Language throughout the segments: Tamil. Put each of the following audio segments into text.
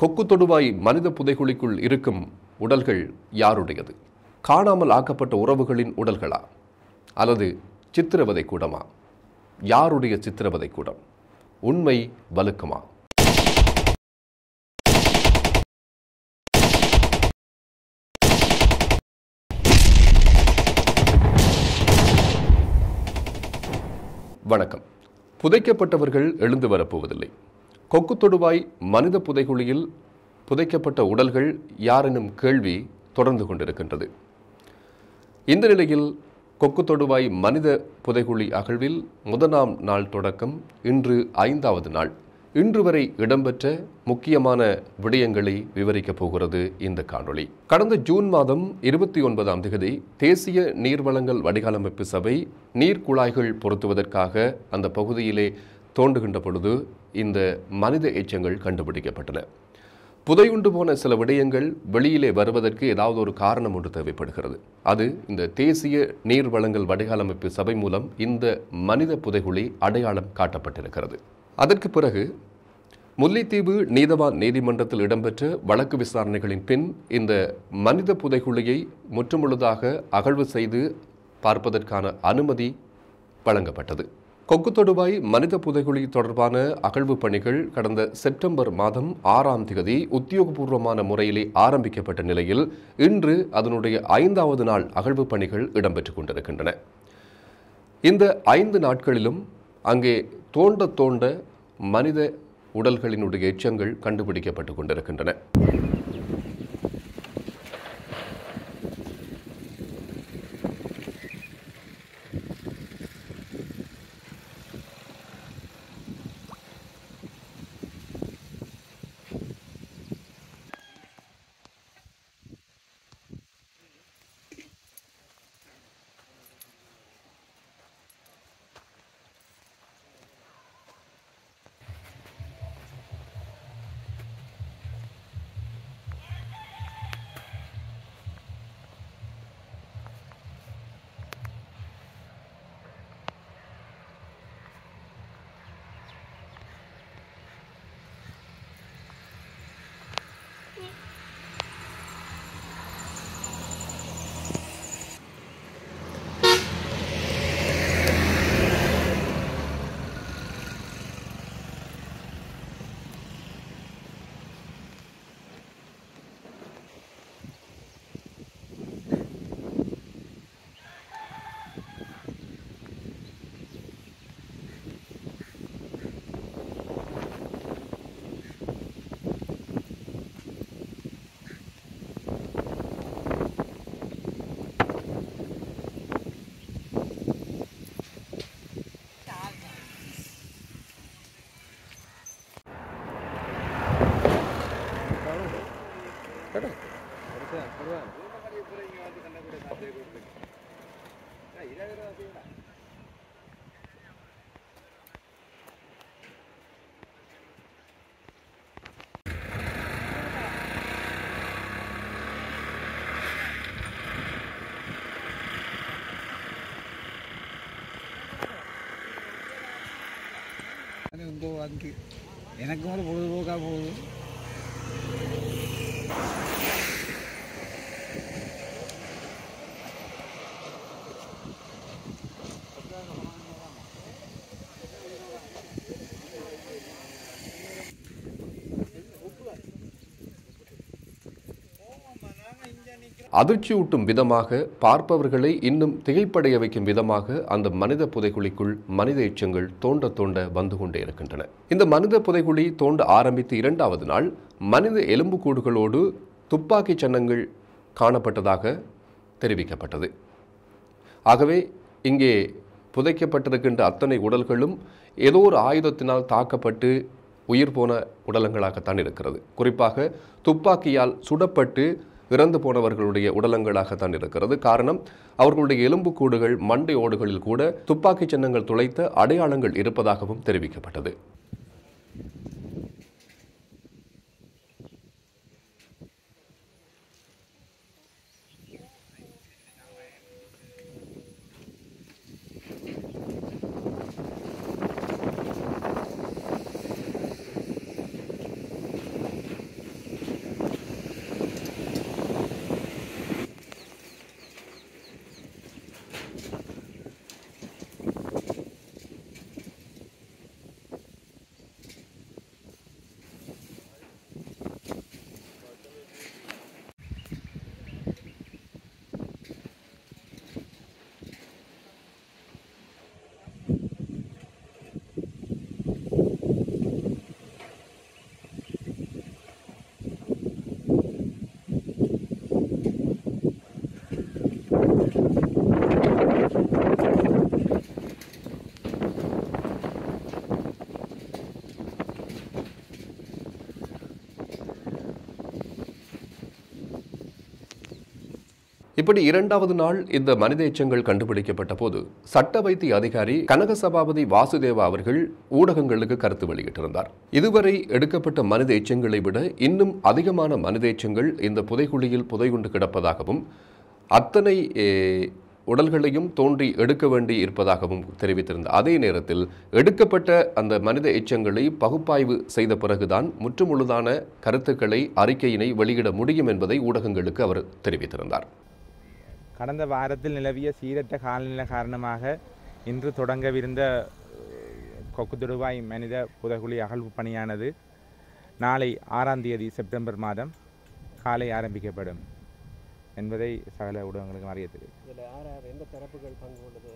கொக்கு தொடுவாய் மனித புதைகுழிக்குள் இருக்கும் உடல்கள் யாருடையது? காணாமல் ஆக்கப்பட்ட உறவுகளின் உடல்களா? அல்லது சித்திரவதை கூடமா? யாருடைய சித்திரவதை கூடம்? உண்மை வலுக்குமா? வணக்கம். புதைக்கப்பட்டவர்கள் எழுந்து வரப்போவதில்லை கொக்கு தொடுவாய் மனித புதைகுழியில் புதைக்கப்பட்ட உடல்கள் யாரெனும் கேள்வி தொடர்ந்து கொண்டிருக்கின்றது. இந்த நிலையில் கொக்கு தொடுவாய் மனித புதைகுழி அகழ்வில் முதலாம் நாள் தொடக்கம் இன்று ஐந்தாவது நாள். இன்று வரை இடம்பெற்ற முக்கியமான விடயங்களை விவரிக்கப் போகிறது இந்த காணொளி. கடந்த ஜூன் மாதம் இருபத்தி ஒன்பதாம் தேதி தேசிய நீர்வளங்கள் வடிகாலமைப்பு சபை நீர் குழாய்கள் பொருத்துவதற்காக அந்த பகுதியிலே தோண்டுகின்ற பொழுது இந்த மனித எச்சங்கள் கண்டுபிடிக்கப்பட்டன. புதையுண்டு போன சில விடயங்கள் வெளியிலே வருவதற்கு ஏதாவது ஒரு காரணம் ஒன்று தேவைப்படுகிறது. அது இந்த தேசிய நீர் வளங்கள் வடிகாலமைப்பு சபை மூலம் இந்த மனித புதைகுழி அடையாளம் காட்டப்பட்டிருக்கிறது. அதற்கு பிறகு முல்லைத்தீவு நீதவான் நீதிமன்றத்தில் இடம்பெற்ற வழக்கு விசாரணைகளின் பின் இந்த மனித புதைகுழியை முற்றுமுழுதாக அகழ்வு செய்து பார்ப்பதற்கான அனுமதி வழங்கப்பட்டது. கொக்கு தொடுவாய் மனித புதைகுழி தொடர்பான அகழ்வு பணிகள் கடந்த செப்டம்பர் மாதம் ஆறாம் தேதி உத்தியோகபூர்வமான முறையிலே ஆரம்பிக்கப்பட்ட நிலையில் இன்று அதனுடைய ஐந்தாவது நாள் அகழ்வு பணிகள் இடம்பெற்றுக் கொண்டிருக்கின்றன. இந்த ஐந்து நாட்களிலும் அங்கே தோண்ட தோண்ட மனித உடல்களினுடைய எச்சங்கள் கண்டுபிடிக்கப்பட்டு கொண்டிருக்கின்றன. அது உங்க வந்து எனக்கு மேலே பொழுதுபோக்காக போகுது அதிர்ச்சியூட்டும் விதமாக பார்ப்பவர்களை இன்னும் திகைப்படைய வைக்கும் விதமாக அந்த மனித புதைகுழிக்குள் மனித எச்சங்கள் தோண்ட தோண்ட வந்து கொண்டே இருக்கின்றன. இந்த மனித புதைகுழி தோண்ட ஆரம்பித்து இரண்டாவது நாள் மனித எலும்புக்கூடுகளோடு துப்பாக்கி சன்னங்கள் காணப்பட்டதாக தெரிவிக்கப்பட்டது. ஆகவே இங்கே புதைக்கப்பட்டிருக்கின்ற அத்தனை உடல்களும் ஏதோ ஒரு ஆயுதத்தினால் தாக்கப்பட்டு உயிர் போன உடலங்களாகத்தான் இருக்கிறது. குறிப்பாக துப்பாக்கியால் சுடப்பட்டு இறந்து போனவர்களுடைய உடலங்களாகத்தான் இருக்கிறது. காரணம் அவர்களுடைய எலும்புக்கூடுகள் மண்டை ஓடுகளில் கூட துப்பாக்கி சின்னங்கள் துளைத்த அடையாளங்கள் இருப்பதாகவும் தெரிவிக்கப்பட்டது. இப்படி இரண்டாவது நாள் இந்த மனித எச்சங்கள் கண்டுபிடிக்கப்பட்ட போது சட்ட வைத்திய அதிகாரி கனக சபாபதி வாசுதேவா அவர்கள் ஊடகங்களுக்கு கருத்து வெளியிட்டிருந்தார். இதுவரை எடுக்கப்பட்ட மனித எச்சங்களை விட இன்னும் அதிகமான மனித எச்சங்கள் இந்த புதைகுழியில் புதைகுண்டு கிடப்பதாகவும் அத்தனை உடல்களையும் தோன்றி எடுக்க வேண்டி இருப்பதாகவும் தெரிவித்திருந்தார் அதே நேரத்தில் எடுக்கப்பட்ட அந்த மனித எச்சங்களை பகுப்பாய்வு செய்த பிறகுதான் முற்றுமுழுதான கருத்துக்களை அறிக்கையினை வெளியிட முடியும் என்பதை ஊடகங்களுக்கு அவர் தெரிவித்திருந்தார். கடந்த வாரத்தில் நிலவிய சீரற்ற காலநிலை காரணமாக இன்று தொடங்கவிருந்த அஹ், கொக்குத்தொடுவாய் மனித புதகுழி அகழ்வு பணியானது நாளை ஆறாம் தேதி செப்டம்பர் மாதம் காலை ஆரம்பிக்கப்படும் என்பதை சகல ஊடகங்களுக்கும் அறிய தெரியும். இதில் யார் யார் எந்த தரப்புகள் பங்கு கொண்டது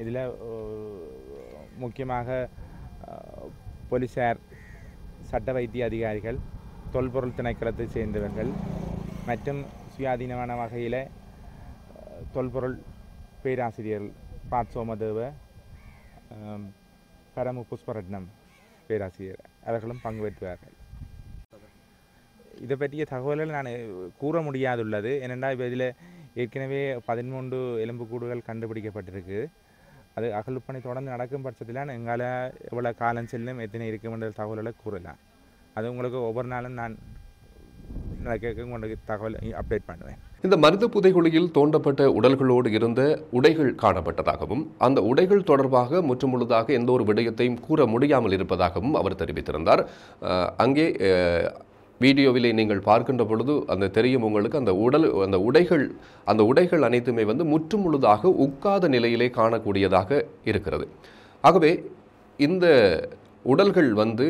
இதில் முக்கியமாக போலீசார் சட்ட வைத்திய அதிகாரிகள் தொல்பொருள் திணைக்களத்தை சேர்ந்தவர்கள் மற்றும் சுயாதீனமான வகையில் தொல்பொருள் பேராசிரியர் பாத் சோமதேவ பரமு புஷ்பரட்னம் பேராசிரியர் அவர்களும் பங்குபெற்றுவார்கள். இதை பற்றிய தகவல்கள் நான் கூற முடியாதுள்ளது. ஏனென்றால் இப்போ இதில் ஏற்கனவே பதிமூன்று எலும்புக்கூடுகள் கண்டுபிடிக்கப்பட்டிருக்கு. அது அகழ்ப்பணி தொடர்ந்து நடக்கும் பட்சத்தில் எங்களால் எவ்வளோ காலம் செல்லும் எத்தனை இருக்குமென்ற தகவல்களை கூறலாம். அது உங்களுக்கு ஒவ்வொரு நாளும் நான் கேட்க உங்களுக்கு தகவல் அப்டேட் பண்ணுவேன். இந்த மனித புதைகுழியில் தோண்டப்பட்ட உடல்களோடு இருந்த உடைகள் காணப்பட்டதாகவும் அந்த உடைகள் தொடர்பாக முற்றுமுழுதாக எந்த ஒரு விடயத்தையும் கூற முடியாமல் இருப்பதாகவும் அவர் தெரிவித்திருந்தார். அங்கே வீடியோவிலே நீங்கள் பார்க்கின்ற பொழுது அந்த தெரியும் உங்களுக்கு அந்த உடல் அந்த உடைகள் அந்த உடைகள் அனைத்துமே வந்து முற்றுமுழுதாக உட்காத நிலையிலே காணக்கூடியதாக இருக்கிறது. ஆகவே இந்த உடல்கள் வந்து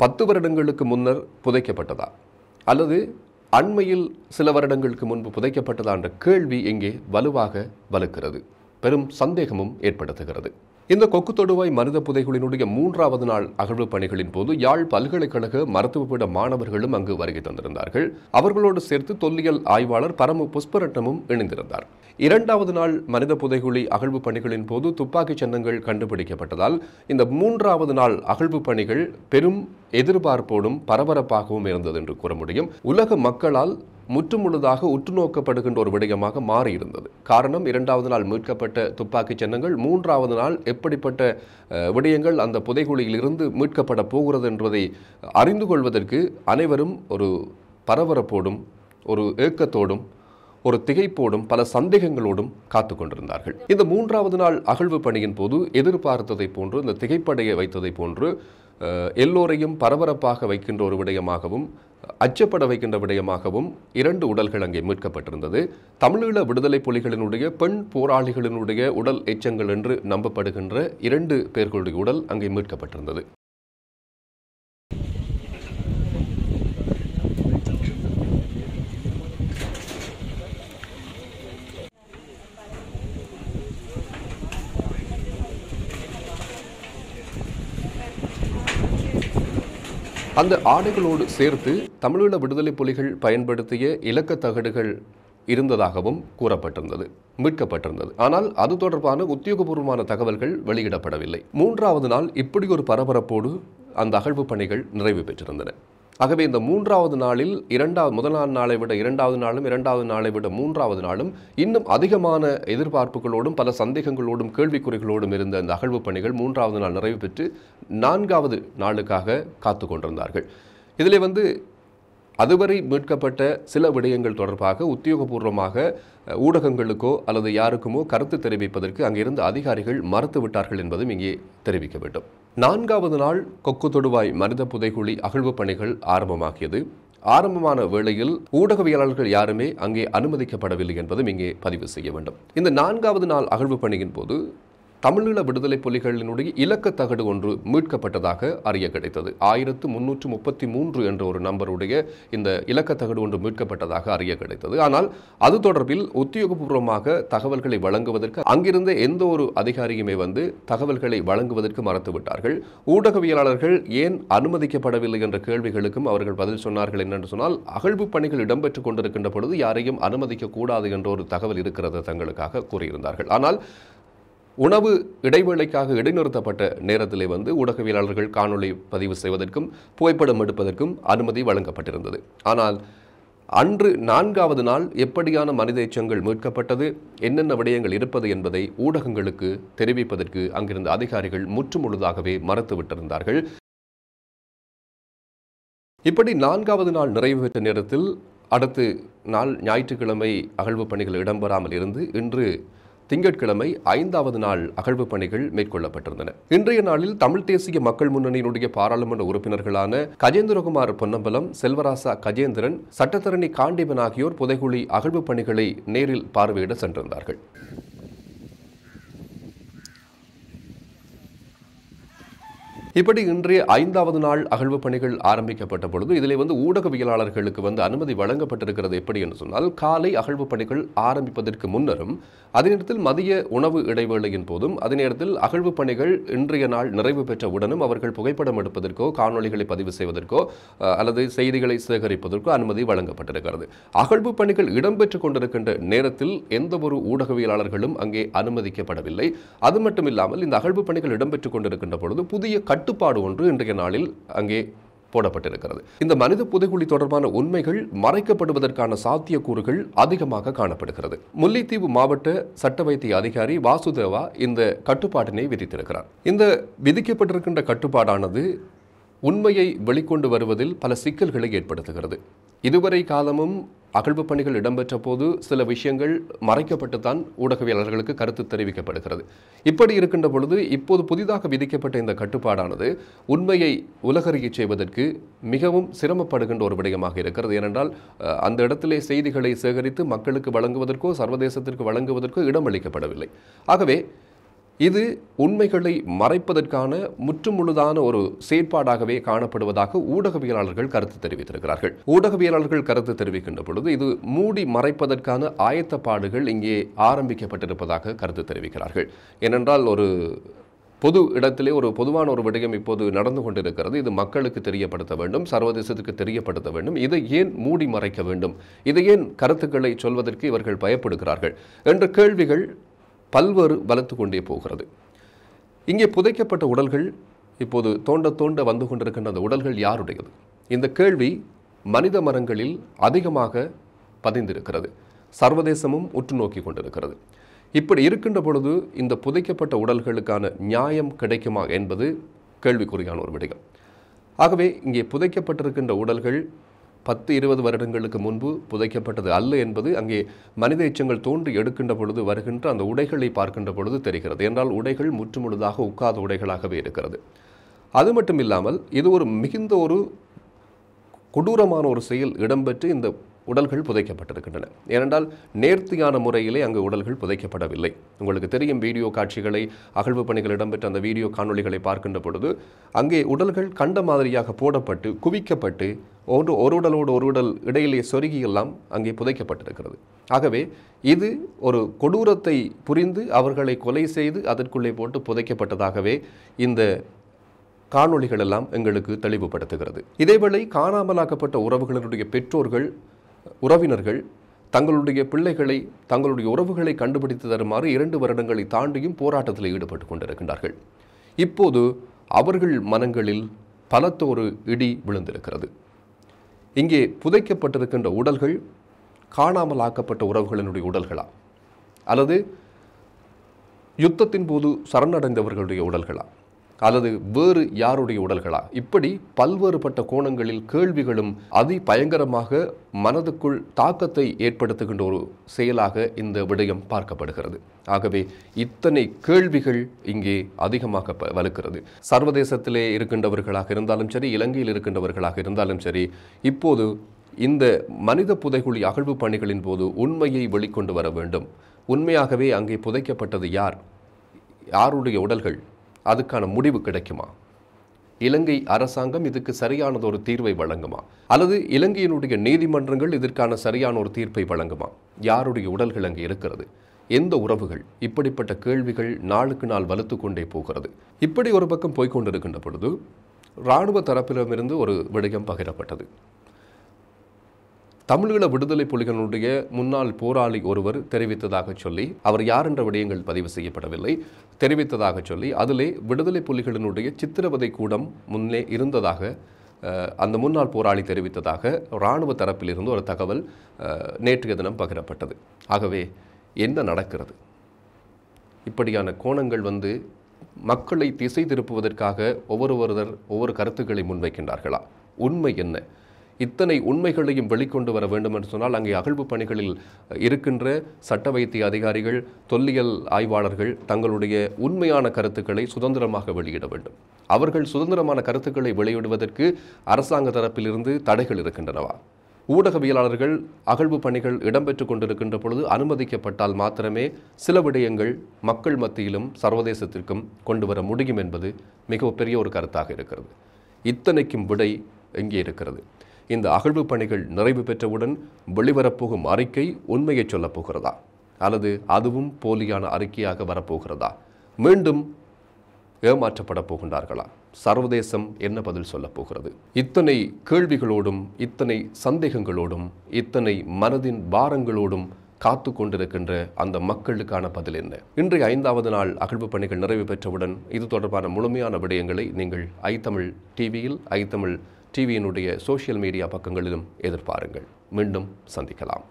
பத்து வருடங்களுக்கு முன்னர் புதைக்கப்பட்டதா? அல்லது அண்மையில் சில வருடங்களுக்கு முன்பு புதைக்கப்பட்டதான்ற கேள்வி இங்கே வலுவாக வலுக்கிறது. பெரும் சந்தேகமும் ஏற்படுத்துகிறது. இந்த கொக்கு தொடுவாய் மனித புதைகளினுடைய மூன்றாவது நாள் அகழ்வு பணிகளின் போது யாழ் பல்கலைக்கழக மருத்துவப்பீட மாணவர்களும் அங்கு வருகை தந்திருந்தார்கள். அவர்களோடு சேர்த்து தொல்லியல் ஆய்வாளர் பரமு புஷ்பரட்னமும் இணைந்திருந்தார். இரண்டாவது நாள் மனித புதைகுழி அகழ்வு பணிகளின் போது துப்பாக்கிச் சின்னங்கள் கண்டுபிடிக்கப்பட்டதால் இந்த மூன்றாவது நாள் அகழ்வு பணிகள் பெரும் எதிர்பார்ப்போடும் பரபரப்பாகவும் இருந்தது என்று கூற முடியும். உலக மக்களால் முற்றுமுழுதாக உற்று நோக்கப்படுகின்ற ஒரு விடயமாக மாறியிருந்தது. காரணம் இரண்டாவது நாள் மீட்கப்பட்ட துப்பாக்கிச் சின்னங்கள் மூன்றாவது நாள் எப்படிப்பட்ட விடயங்கள் அந்த புதைகுழியிலிருந்து மீட்கப்பட போகிறது என்பதை அறிந்து கொள்வதற்கு அனைவரும் ஒரு பரபரப்போடும் ஒரு ஏக்கத்தோடும் ஒரு திகைப்போடும் பல சந்தேகங்களோடும் காத்து கொண்டிருந்தார்கள். இந்த மூன்றாவது நாள் அகழ்வு பணியின் போது எதிர்பார்த்ததை போன்று இந்த திகைப்படைய வைத்ததை போன்று எல்லோரையும் பரபரப்பாக வைக்கின்ற ஒரு விடயமாகவும் அச்சப்பட வைக்கின்ற விடயமாகவும் இரண்டு உடல்கள் அங்கே மீட்கப்பட்டிருந்தது. தமிழீழ விடுதலை புலிகளினுடைய பெண் போராளிகளினுடைய உடல் எச்சங்கள் என்று நம்பப்படுகின்ற இரண்டு பேர்களுடைய உடல் அங்கே மீட்கப்பட்டிருந்தது. அந்த ஆடைகளோடு சேர்த்து தமிழீழ விடுதலை புலிகள் பயன்படுத்திய இலக்க தகடுகள் இருந்ததாகவும் கூறப்பட்டிருந்தது மீட்கப்பட்டிருந்தது. ஆனால் அது தொடர்பான உத்தியோகபூர்வமான தகவல்கள் வெளியிடப்படவில்லை. மூன்றாவது நாள் இப்படி ஒரு பரபரப்போடு அந்த அகழ்வு பணிகள் நிறைவு பெற்றிருந்தன. ஆகவே இந்த மூன்றாவது நாளில் இரண்டாவது முதலாம் நாளை விட இரண்டாவது நாளும் இரண்டாவது நாளை விட மூன்றாவது நாளும் இன்னும் அதிகமான எதிர்பார்ப்புகளோடும் பல சந்தேகங்களோடும் கேள்விக்குறிகளோடும் இருந்த அந்த அகழ்வு பணிகள் மூன்றாவது நாள் நிறைவு பெற்று நான்காவது நாளுக்காக காத்து கொண்டிருந்தார்கள். இதில் வந்து அதுவரை மீட்கப்பட்ட சில விடயங்கள் தொடர்பாக உத்தியோகபூர்வமாக ஊடகங்களுக்கோ அல்லது யாருக்குமோ கருத்து தெரிவிப்பதற்கு அங்கிருந்த அதிகாரிகள் மறுத்துவிட்டார்கள் என்பதும் இங்கே தெரிவிக்க வேண்டும். நான்காவது நாள் கொக்கு தொடுவாய் மனித புதைகுழி அகழ்வு பணிகள் ஆரம்பமாகியது. ஆரம்பமான வேளையில் ஊடகவியலாளர்கள் யாருமே அங்கே அனுமதிக்கப்படவில்லை என்பதும் இங்கே பதிவு செய்ய வேண்டும். இந்த நான்காவது நாள் அகழ்வு பணியின் போது தமிழீழ விடுதலை புலிகளினுடைய இலக்க தகடு ஒன்று மீட்கப்பட்டதாக அறிய கிடைத்தது. ஆயிரத்து முன்னூற்று முப்பத்தி மூன்று என்ற ஒரு நம்பருடைய இந்த இலக்க தகடு ஒன்று மீட்கப்பட்டதாக அறிய கிடைத்தது. ஆனால் அது தொடர்பில் உத்தியோகபூர்வமாக தகவல்களை வழங்குவதற்கு அங்கிருந்த எந்த ஒரு அதிகாரியுமே வந்து தகவல்களை வழங்குவதற்கு மறுத்துவிட்டார்கள். ஊடகவியலாளர்கள் ஏன் அனுமதிக்கப்படவில்லை என்ற கேள்விகளுக்கும் அவர்கள் பதில் சொன்னார்கள் என்னென்று சொன்னால் அகழ்வு பணிகள் இடம்பெற்றுக் கொண்டிருக்கின்ற பொழுது யாரையும் அனுமதிக்க கூடாது என்ற ஒரு தகவல் இருக்கிறது தங்களுக்காக கூறியிருந்தார்கள். ஆனால் உணவு இடைவேளைக்காக இடைநிறுத்தப்பட்ட நேரத்திலே வந்து ஊடகவியலாளர்கள் காணொளி பதிவு செய்வதற்கும் புகைப்படம் எடுப்பதற்கும் அனுமதி வழங்கப்பட்டிருந்தது. ஆனால் அன்று நான்காவது நாள் எப்படியான மனித எச்சங்கள் மீட்கப்பட்டது என்னென்ன விடயங்கள் இருப்பது என்பதை ஊடகங்களுக்கு தெரிவிப்பதற்கு அங்கிருந்த அதிகாரிகள் முற்றுமுழுதாகவே மறுத்துவிட்டிருந்தார்கள். இப்படி நான்காவது நாள் நிறைவு பெற்ற நேரத்தில் அடுத்து நாள் ஞாயிற்றுக்கிழமை அகழ்வு பணிகள் இடம்பெறாமல் இருந்து இன்று திங்கட்கிழமை ஐந்தாவது நாள் அகழ்வு பணிகள் மேற்கொள்ளப்பட்டிருந்தன. இன்றைய நாளில் தமிழ் தேசிய மக்கள் முன்னணியினுடைய பாராளுமன்ற உறுப்பினர்களான கஜேந்திரகுமார் பொன்னம்பலம் செல்வராசா கஜேந்திரன் சட்டத்தரணி காண்டிபன் ஆகியோர் புதைகுழி அகழ்வு பணிகளை நேரில் பார்வையிட சென்றிருந்தார்கள். இப்படி இன்றைய ஐந்தாவது நாள் அகழ்வு பணிகள் ஆரம்பிக்கப்பட்ட பொழுது இதிலே வந்து ஊடகவியலாளர்களுக்கு வந்து அனுமதி வழங்கப்பட்டிருக்கிறது எப்படி என்று சொன்னால் காலை அகழ்வு பணிகள் ஆரம்பிப்பதற்கு முன்னரும் அதே நேரத்தில் மதிய உணவு இடைவேளையின் போதும் அதே நேரத்தில் அகழ்வு பணிகள் இன்றைய நாள் நிறைவு பெற்ற உடனும் அவர்கள் புகைப்படம் எடுப்பதற்கோ காணொளிகளை பதிவு செய்வதற்கோ அல்லது செய்திகளை சேகரிப்பதற்கோ அனுமதி வழங்கப்பட்டிருக்கிறது. அகழ்வு பணிகள் இடம்பெற்றுக் கொண்டிருக்கின்ற நேரத்தில் எந்த ஒரு ஊடகவியலாளர்களும் அங்கே அனுமதிக்கப்படவில்லை. அது மட்டும் இல்லாமல் இந்த அகழ்வு பணிகள் இடம்பெற்றுக் கொண்டிருக்கின்ற பொழுது புதிய கட்டுப்பாடு ஒன்று இன்றைய நாளில் அங்கே போடப்பட்டிருக்கிறது. இந்த மனித புதைகுழி தொடர்பான உண்மைகள் மறைக்கப்படுவதற்கான சாத்தியக்கூறுகள் அதிகமாக காணப்படுகிறது. முல்லைத்தீவு மாவட்ட சட்ட வைத்திய அதிகாரி வாசுதேவா இந்த கட்டுப்பாட்டினை விதித்திருக்கிறார். இந்த விதிக்கப்பட்டிருக்கின்ற கட்டுப்பாடானது உண்மையை வெளிக்கொண்டு வருவதில் பல சிக்கல்களை ஏற்படுத்துகிறது. இதுவரை காலமும் அகழ்வு பணிகள் இடம்பெற்ற போது சில விஷயங்கள் மறைக்கப்பட்டுத்தான் ஊடகவியலாளர்களுக்கு கருத்து தெரிவிக்கப்படுகிறது. இப்படி இருக்கின்ற பொழுது இப்போது புதிதாக விதிக்கப்பட்ட இந்த கட்டுப்பாடானது உண்மையை உலகறியச் செய்வதற்கு மிகவும் சிரமப்படுகின்ற ஒரு விடயமாக இருக்கிறது. ஏனென்றால் அந்த இடத்திலே செய்திகளை சேகரித்து மக்களுக்கு வழங்குவதற்கோ சர்வதேசத்திற்கு வழங்குவதற்கோ இடமளிக்கப்படவில்லை. ஆகவே இது உண்மைகளை மறைப்பதற்கான முற்றுமுழுதான ஒரு செயற்பாடாகவே காணப்படுவதாக ஊடகவியலாளர்கள் கருத்து தெரிவித்திருக்கிறார்கள். ஊடகவியலாளர்கள் கருத்து தெரிவிக்கின்ற பொழுது இது மூடி மறைப்பதற்கான ஆயத்தப்பாடுகள் இங்கே ஆரம்பிக்கப்பட்டிருப்பதாக கருத்து தெரிவிக்கிறார்கள். ஏனென்றால் ஒரு பொது இடத்திலே ஒரு பொதுவான ஒரு விடயம் இப்போது நடந்து கொண்டிருக்கிறது. இது மக்களுக்கு தெரியப்படுத்த வேண்டும் சர்வதேசத்துக்கு தெரியப்படுத்த வேண்டும். இதை ஏன் மூடி மறைக்க வேண்டும்? இதை ஏன் கருத்துக்களை சொல்வதற்கு இவர்கள் பயப்படுகிறார்கள்? என்ற கேள்விகள் பல்வேறு வளர்த்து கொண்டே போகிறது. இங்கே புதைக்கப்பட்ட உடல்கள் இப்போது தோண்ட தோண்ட வந்து கொண்டிருக்கின்ற அந்த உடல்கள் யாருடையது? இந்த கேள்வி மனித மரங்களில் அதிகமாக பதிந்திருக்கிறது. சர்வதேசமும் உற்று நோக்கி கொண்டிருக்கிறது. இப்படி இருக்கின்ற பொழுது இந்த புதைக்கப்பட்ட உடல்களுக்கான நியாயம் கிடைக்குமா என்பது கேள்விக்குறியான ஒரு விடயம். ஆகவே இங்கே புதைக்கப்பட்டிருக்கின்ற உடல்கள் பத்து இருபது வருடங்களுக்கு முன்பு புதைக்கப்பட்டது அல்ல என்பது அங்கே மனித எச்சங்கள் தோன்றி எடுக்கின்ற பொழுது வருகின்ற அந்த உடைகளை பார்க்கின்ற பொழுது தெரிகிறது. என்றால் உடைகள் முற்றுமுழுதாக உட்காத உடைகளாகவே இருக்கிறது. அது மட்டும் இல்லாமல் இது ஒரு மிகுந்த ஒரு கொடூரமான ஒரு செயல் இடம்பெற்று இந்த உடல்கள் புதைக்கப்பட்டிருக்கின்றன. ஏனென்றால் நேர்த்தியான முறையிலே அங்கு உடல்கள் புதைக்கப்படவில்லை. உங்களுக்கு தெரியும் வீடியோ காட்சிகளை அகழ்வு பணிகள் இடம்பெற்ற அந்த வீடியோ காணொளிகளை பார்க்கின்ற பொழுது அங்கே உடல்கள் கண்ட மாதிரியாக போடப்பட்டு குவிக்கப்பட்டு ஒன்று ஒரு உடலோடு ஒரு உடல் இடையிலே சொருகி எல்லாம் அங்கே புதைக்கப்பட்டிருக்கிறது. ஆகவே இது ஒரு கொடூரத்தை புரிந்து அவர்களை கொலை செய்து அதற்குள்ளே போட்டு புதைக்கப்பட்டதாகவே இந்த காணொளிகள் எல்லாம் எங்களுக்கு தெளிவுபடுத்துகிறது. இதேவேளை காணாமலாக்கப்பட்ட உறவுகளினுடைய பெற்றோர்கள் உறவினர்கள் தங்களுடைய பிள்ளைகளை தங்களுடைய உறவுகளை கண்டுபிடித்து தருமாறு இரண்டு வருடங்களை தாண்டியும் போராட்டத்தில் ஈடுபட்டு கொண்டிருக்கின்றார்கள். இப்போது அவர்கள் மனங்களில் பலத்தொரு இடி விழுந்திருக்கிறது. இங்கே புதைக்கப்பட்டிருக்கின்ற உடல்கள் காணாமல் ஆக்கப்பட்ட உறவுகளினுடைய உடல்களா? அல்லது யுத்தத்தின் போது சரணடைந்தவர்களுடைய உடல்களா? அல்லது வேறு யாருடைய உடல்களா? இப்படி பல்வேறுபட்ட கோணங்களில் கேள்விகளும் அதி பயங்கரமாக மனதுக்குள் தாக்கத்தை ஏற்படுத்துகின்ற ஒரு செயலாக இந்த விடயம் பார்க்கப்படுகிறது. ஆகவே இத்தனை கேள்விகள் இங்கே அதிகமாக ப- வலுக்கிறது. சர்வதேசத்திலே இருக்கின்றவர்களாக இருந்தாலும் சரி இலங்கையில் இருக்கின்றவர்களாக இருந்தாலும் சரி இப்போது இந்த மனித புதைகுழி அகழ்வு பணிகளின் போது உண்மையை வெளிக்கொண்டு வர வேண்டும். உண்மையாகவே அங்கே புதைக்கப்பட்டது யார்? யாருடைய உடல்கள்? அதுக்கான முடிவு கிடைக்குமா? இலங்கை அரசாங்கம் இதுக்கு சரியானது ஒரு தீர்வை வழங்குமா? அல்லது இலங்கையினுடைய நீதிமன்றங்கள் இதற்கான சரியான ஒரு தீர்ப்பை வழங்குமா? யாருடைய உடல்கள் அங்கே இருக்கிறது? எந்த உறவுகள்? இப்படிப்பட்ட கேள்விகள் நாளுக்கு நாள் வலுத்து கொண்டே போகிறது. இப்படி ஒரு பக்கம் போய்கொண்டிருக்கின்ற பொழுது இராணுவ தரப்பிடமிருந்து ஒரு விடயம் பகிரப்பட்டது. தமிழீழ விடுதலை புலிகளுடைய முன்னாள் போராளி ஒருவர் தெரிவித்ததாக சொல்லி அவர் யார் என்ற விடயங்கள் பதிவு செய்யப்படவில்லை. தெரிவித்ததாக சொல்லி அதிலே விடுதலை புலிகளினுடைய சித்திரவதை கூடம் முன்னே இருந்ததாக அந்த முன்னாள் போராளி தெரிவித்ததாக இராணுவ தரப்பிலிருந்து ஒரு தகவல் நேற்றைய தினம் பகிரப்பட்டது. ஆகவே என்ன நடக்கிறது? இப்படியான கோணங்கள் வந்து மக்களை திசை திருப்புவதற்காக ஒவ்வொருவருவர் ஒவ்வொரு கருத்துக்களை முன்வைக்கின்றார்களா? உண்மை என்ன? இத்தனை உண்மைகளையும் வெளிக்கொண்டு வர வேண்டும் என்று சொன்னால் அங்கே அகழ்வு பணிகளில் இருக்கின்ற சட்ட வைத்திய அதிகாரிகள் தொல்லியல் ஆய்வாளர்கள் தங்களுடைய உண்மையான கருத்துக்களை சுதந்திரமாக வெளியிட வேண்டும். அவர்கள் சுதந்திரமான கருத்துக்களை வெளியிடுவதற்கு அரசாங்க தரப்பிலிருந்து தடைகள் இருக்கின்றனவா? ஊடகவியலாளர்கள் அகழ்வு பணிகள் இடம்பெற்று கொண்டிருக்கின்ற பொழுது அனுமதிக்கப்பட்டால் மாத்திரமே சில விடயங்கள் மக்கள் மத்தியிலும் சர்வதேசத்திற்கும் கொண்டு வர முடியும் என்பது மிகப்பெரிய ஒரு கருத்தாக இருக்கிறது. இத்தனைக்கும் விடை எங்கே இருக்கிறது. இந்த அகழ்வு பணிகள் நிறைவு பெற்றவுடன் வெளிவரப்போகும் அறிக்கை உண்மையை சொல்லப்போகிறதா அல்லது அதுவும் போலியான அறிக்கையாக வரப்போகிறதா? மீண்டும் ஏமாற்றப்பட போகின்றார்களா? சர்வதேசம் என்ன பதில் சொல்லப் போகிறது? இத்தனை கேள்விகளோடும் இத்தனை சந்தேகங்களோடும் இத்தனை மனதின் பாரங்களோடும் காத்து கொண்டிருக்கின்ற அந்த மக்களுக்கான பதில் என்ன? இன்றைய ஐந்தாவது நாள் அகழ்வு பணிகள் நிறைவு பெற்றவுடன் இது தொடர்பான முழுமையான விடயங்களை நீங்கள் ஐ தமிழ் டிவியில் ஐ தமிழ் டிவியினுடைய சோஷியல் மீடியா பக்கங்களிலும் எதிர்பாருங்கள். மீண்டும் சந்திக்கலாம்.